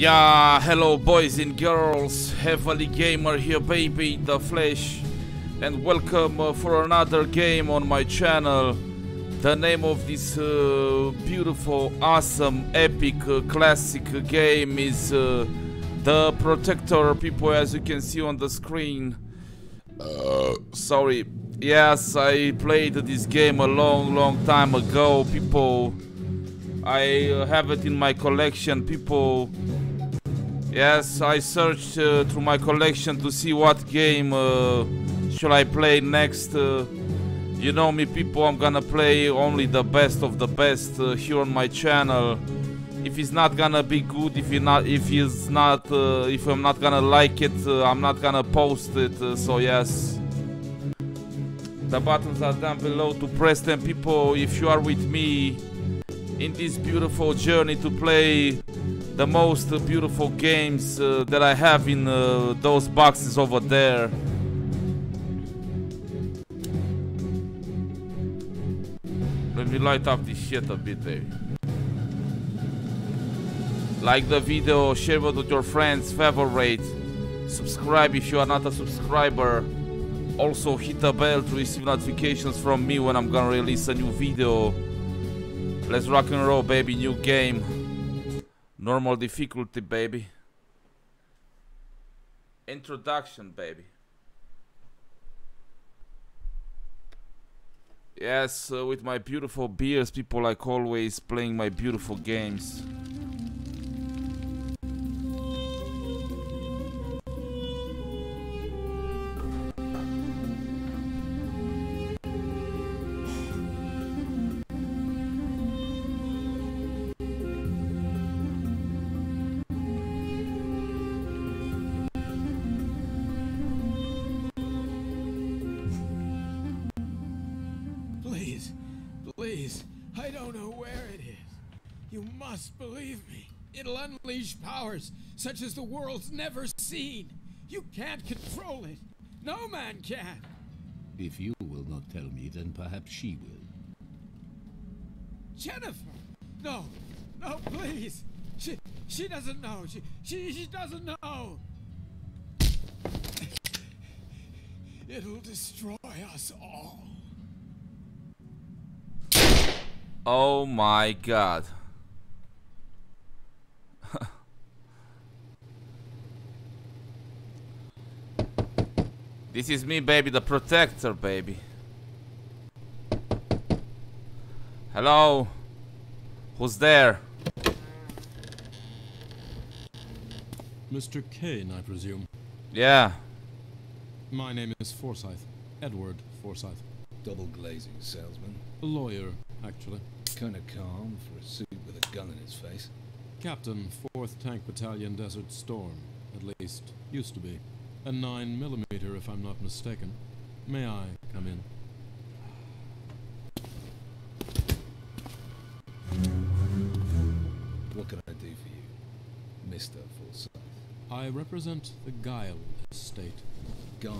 Yeah, hello boys and girls, Heavily Gamer here baby, The Flash and welcome uh, for another game on my channel. The name of this uh, beautiful, awesome, epic, uh, classic game is uh, The Protector, people as you can see on the screen. Uh, sorry, yes, I played this game a long, long time ago, people. I uh, have it in my collection, people. Yes, I searched uh, through my collection to see what game uh, should I play next. Uh, you know me, people. I'm gonna play only the best of the best uh, here on my channel. If it's not gonna be good, if you not, if it's not, uh, if I'm not gonna like it, uh, I'm not gonna post it. so yes, the buttons are down below to press them, people. If you are with me in this beautiful journey to play the most beautiful games uh, that I have in uh, those boxes over there. Let me light up this shit a bit, baby. Like the video, share it with your friends, favorite. Subscribe if you are not a subscriber. Also hit the bell to receive notifications from me when I'm gonna release a new video. Let's rock and roll, baby. New game. Normal difficulty, baby. Introduction, baby. Yes, uh, with my beautiful beers, people like always playing my beautiful games. You must believe me. It'll unleash powers such as the world's never seen. You can't control it. No man can. If you will not tell me, then perhaps she will. Jennifer! No, no, please. She, she doesn't know. She, she, she doesn't know. It'll destroy us all. Oh my god. This is me, baby, the protector, baby. Hello? Who's there? Mr. Kane, I presume. Yeah. My name is Forsyth. Edward Forsyth. Double glazing salesman. A lawyer, actually. Kinda calm for a suit with a gun in his face. Captain, 4th Tank Battalion Desert Storm. At least, used to be. A 9 millimeter, if I'm not mistaken. May I come in? What can I do for you, Mr. Forsyth? I represent the Guile estate. Guile.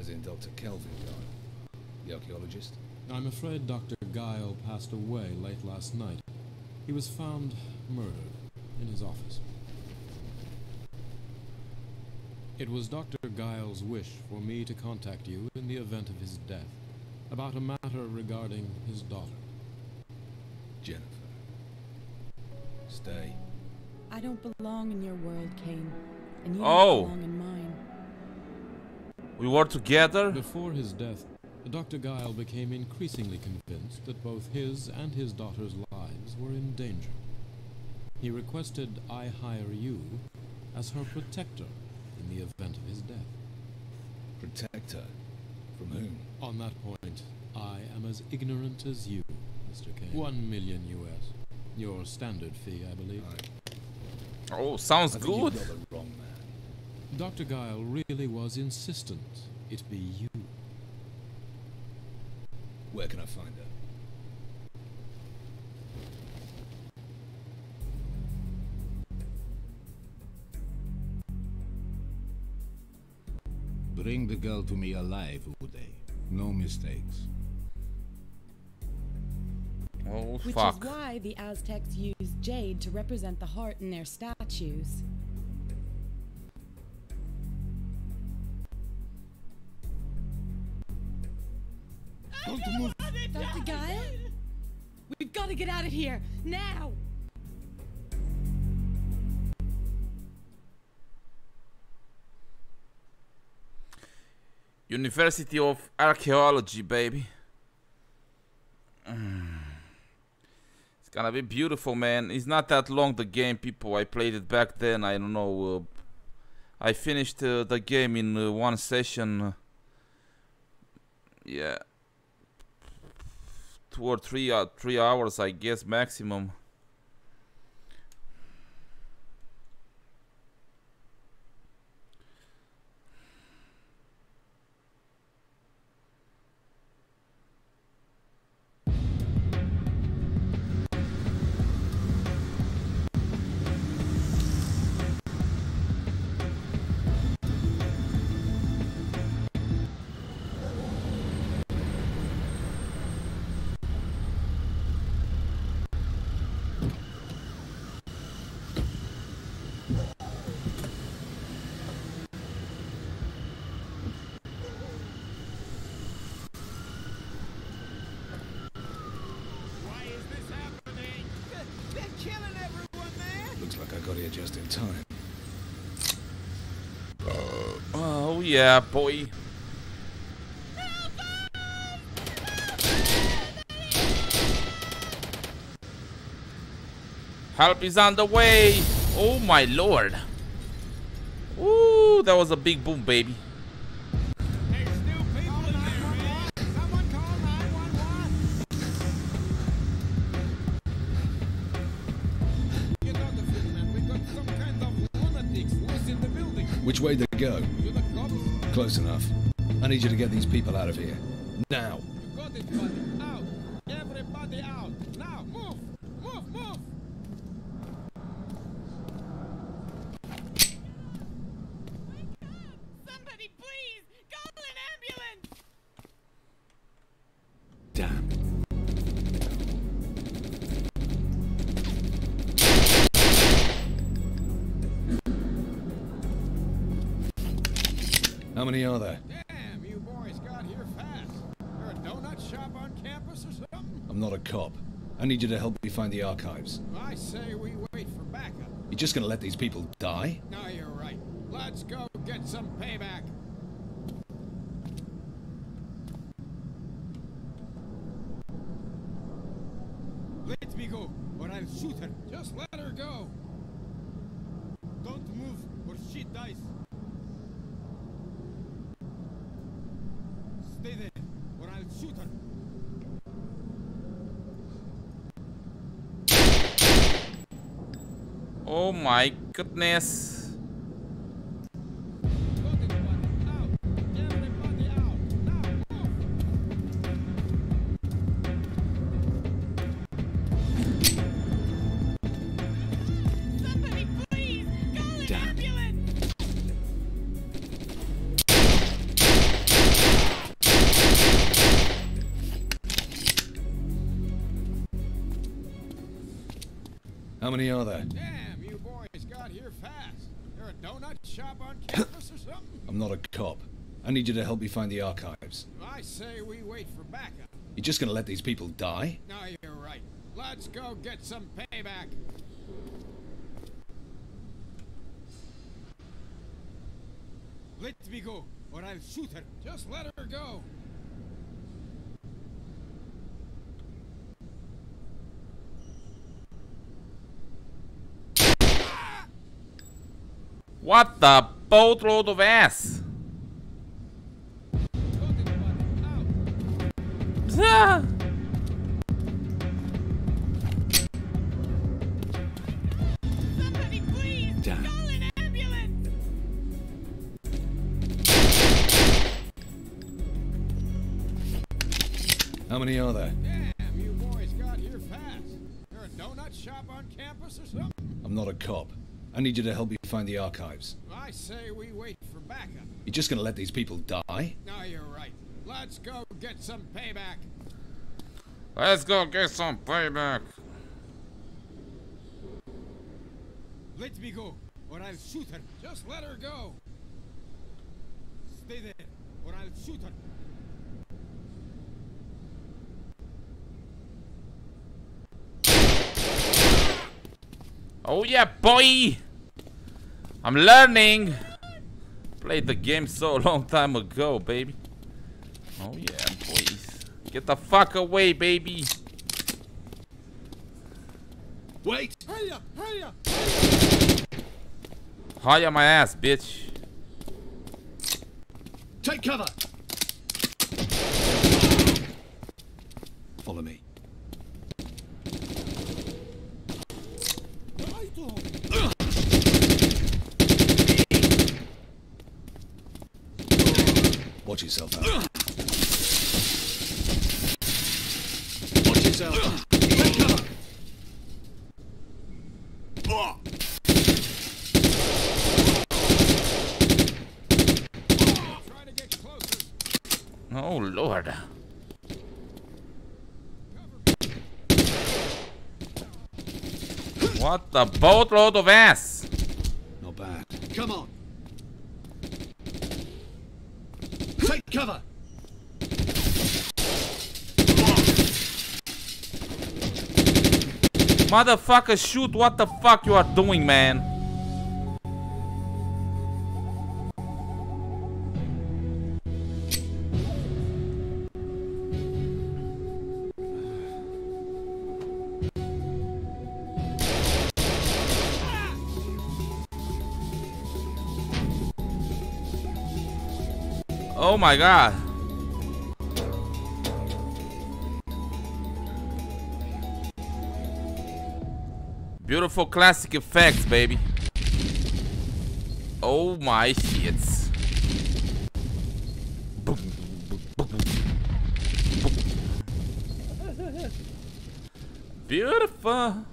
As in Dr. Kelvin Guile. The archaeologist? I'm afraid Dr. Guile passed away late last night. He was found murdered in his office. It was Dr. Guile's wish for me to contact you in the event of his death about a matter regarding his daughter. Jennifer. Stay. I don't belong in your world, Kane. And you Oh. don't belong in mine. We were together? Before his death, Dr. Guile became increasingly convinced that both his and his daughter's lives were in danger. He requested I hire you as her protector in the event of his death. Protect her? From whom? On that point, I am as ignorant as you, Mr. Kane. One million US. Your standard fee, I believe. I, Oh, sounds I good. you've got the wrong man. Dr. Guile really was insistent it be you. Where can I find her? Bring the girl to me alive, Uday. No mistakes. Oh Which fuck. is why the Aztecs used jade to represent the heart in their statues. Don't move. Dr. Guile? We've got to get out of here, now! University of Archaeology, baby. It's gonna be beautiful, man. It's not that long the game, people. I played it back then. I don't know. Uh, I finished uh, the game in uh, one session. yeah, two or three uh, three hours, I guess maximum. Time. Uh, oh yeah, boy. Help is on the way. Oh my lord. Ooh, that was a big boom, baby. Way to go? Close enough. I need you to get these people out of here. Now. Many are there? Damn, you boys got here fast. You're a donut shop on campus or something? I'm not a cop. I need you to help me find the archives. I say we wait for backup. You're just gonna let these people die? No, you're right. Let's go get some payback. Let me go, or I'll shoot her. Just let her go. Don't move, or she dies. Or I'll shoot her. Oh my goodness. How many are there? Damn, you boys got here fast. You're a donut shop on campus or something? I'm not a cop. I need you to help me find the archives. I say we wait for backup. You just gonna let these people die? No, you're right. Let's go get some payback. Let me go, or I'll shoot her. Just let her go. What the boatload of ass? Got it, buddy. Out. Ah. Somebody please! Damn. Call an ambulance! How many are there? Damn, you boys got here fast. You're a donut shop on campus or something? I'm not a cop. I need you to help me find the archives. I say we wait for backup. You're just gonna let these people die? No, you're right. Let's go get some payback. Let's go get some payback. Let me go, or I'll shoot her. Just let her go. Stay there, or I'll shoot her. Oh yeah, boy! I'm learning! Played the game so long time ago, baby. Oh yeah, please. Get the fuck away, baby! Wait! Hiya! Uh, Hiya! Uh, uh. Hire my ass, bitch. Take cover! Follow me. Watch yourself out. Watch yourself. Take. Oh lord. What the boatload of ass! Not bad. Come on. Take cover. Motherfucker, shoot what the fuck you are doing, man. Oh my god. Beautiful classic effects, baby. Oh my shits. Beautiful.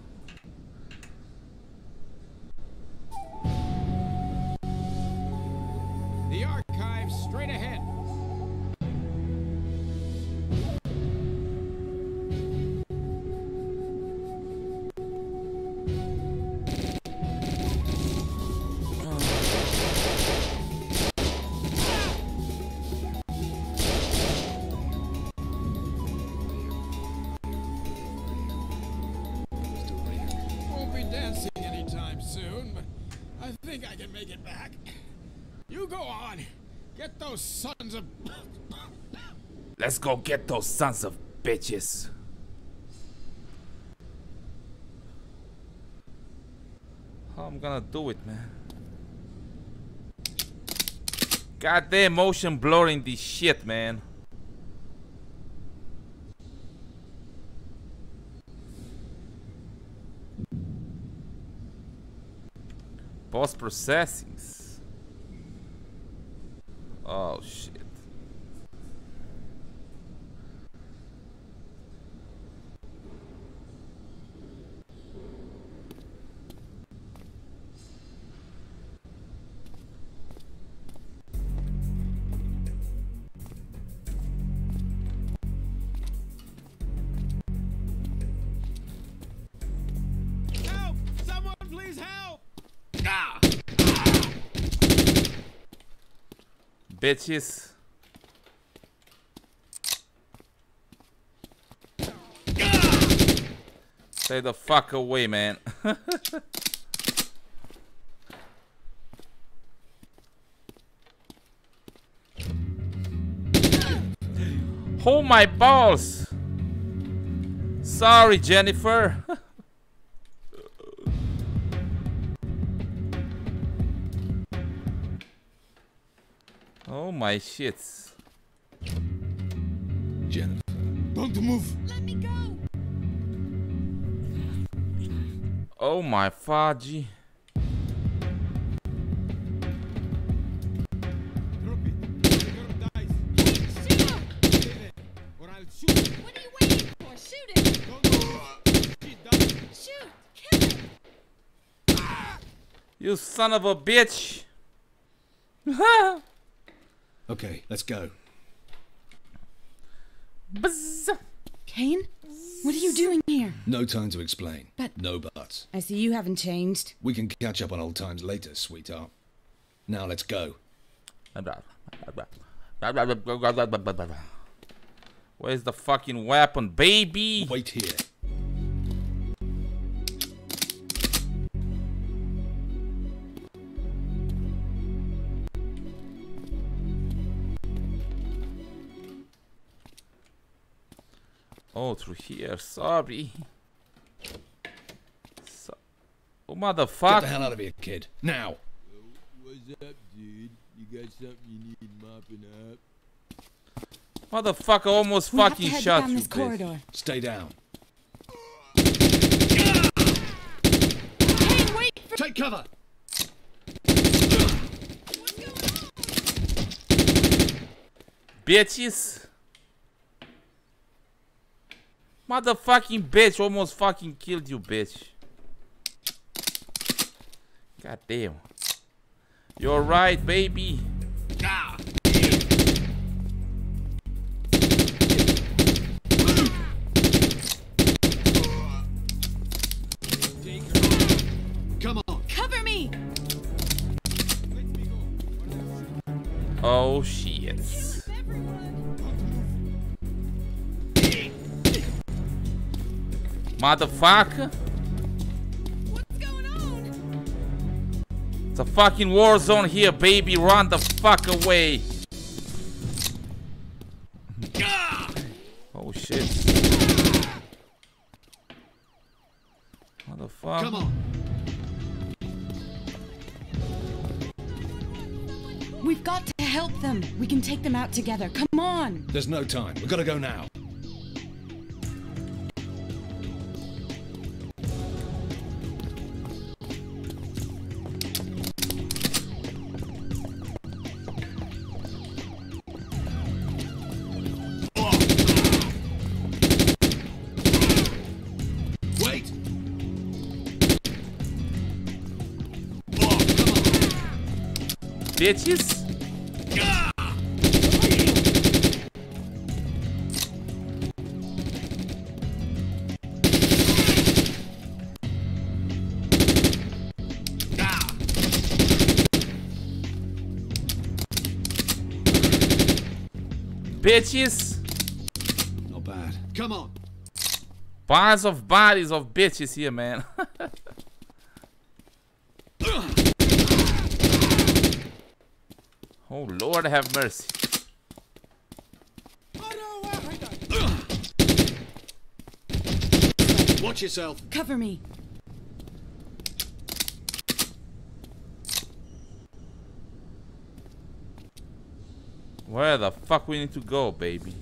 Let's go get those sons of bitches. How I'm gonna do it, man? Goddamn motion blurring this shit, man. Post processings. Oh shit. Bitches. Stay the fuck away, man. Hold my balls. Sorry, Jennifer. Oh my shits. Jennifer. Don't move! Let me go! Oh my fudgy. Drop it. The girl dies. Shoot him! Or I'll shoot. What are you waiting for? Shoot him! Don't move. She died. Shoot! Kill him! You son of a bitch. Okay, let's go. Buzz. Kane? What are you doing here? No time to explain. But- No buts. I see you haven't changed. We can catch up on old times later, sweetheart. Now let's go. Where's the fucking weapon, baby? Wait here. Oh, through here. Sorry. So oh, Get motherfucker. the hell out of here, kid. Now. What's up, dude? You got something you need mopping up? Motherfucker almost We have to fucking head shot down you, this bitch. corridor. Stay down. Hey, wait! Take cover. Bitches. Motherfucking bitch almost fucking killed you, bitch. God damn. You're right, baby. Come on. Cover me! Oh shit. Motherfucker. What's going on? It's a fucking war zone here, baby. Run the fuck away. Oh shit. Motherfucker. Come on. We've got to help them. We can take them out together. Come on! There's no time. We've got to go now. Bitches. Bitches. Not bad. Come on. Bars of bodies of bitches here, man. oh Lord have mercy. Watch yourself. Cover me. Where the fuck we need to go, baby?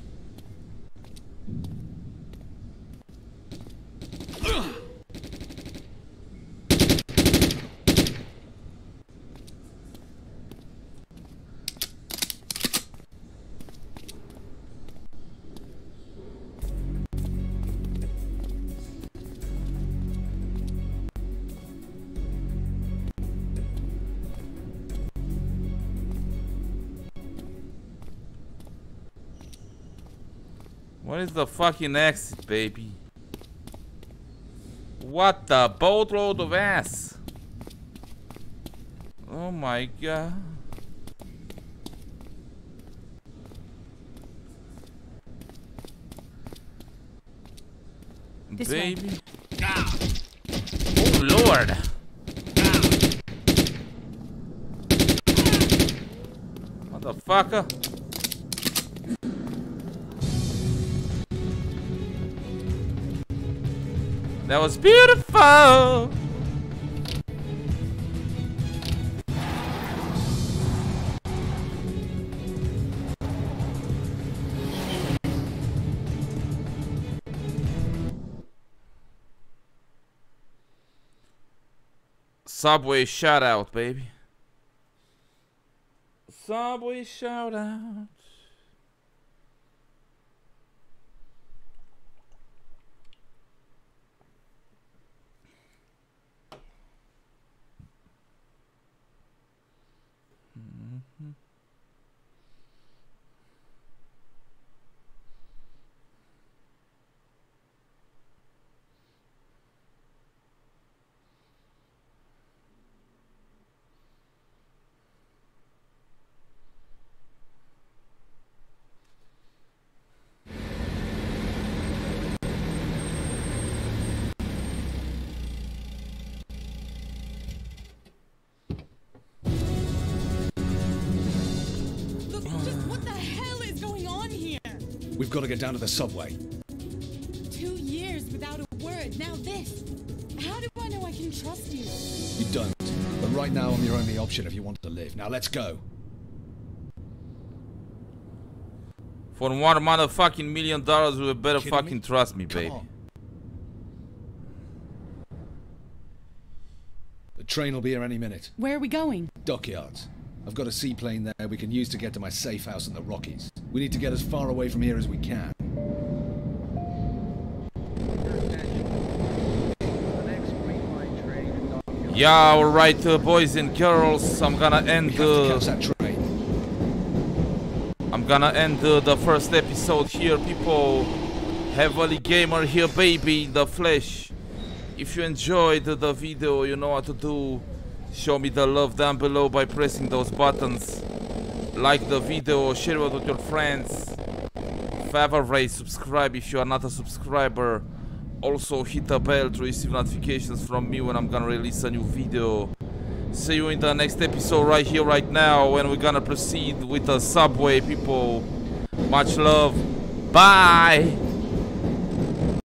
What is the fucking exit, baby? What the boatload of ass? Oh my god. This way. baby. Oh lord. Motherfucker. That was beautiful. Subway shout out, baby. Subway shout out. We've got to get down to the subway. Two years without a word, now this. How do I know I can trust you? You don't. But right now, I'm your only option if you want to live. Now let's go. For one motherfucking million dollars, you better Kidding fucking me? trust me, Come baby. on. The train will be here any minute. Where are we going? Dockyards. I've got a seaplane there we can use to get to my safe house in the Rockies. We need to get as far away from here as we can. Yeah, alright, uh, boys and girls, I'm gonna end have to catch uh. I'm gonna end uh, the first episode here, people. Heavily Gamer here, baby, in the flesh. If you enjoyed the video, you know what to do. Show me the love down below by pressing those buttons. Like the video, share it with your friends. Favorite, subscribe if you are not a subscriber. Also hit the bell to receive notifications from me when I'm gonna release a new video. See you in the next episode right here, right now, when we're gonna proceed with the subway, people. Much love. Bye.